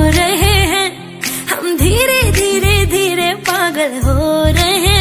रहे हैं। हम धीरे धीरे धीरे पागल हो रहे हैं